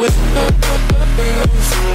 With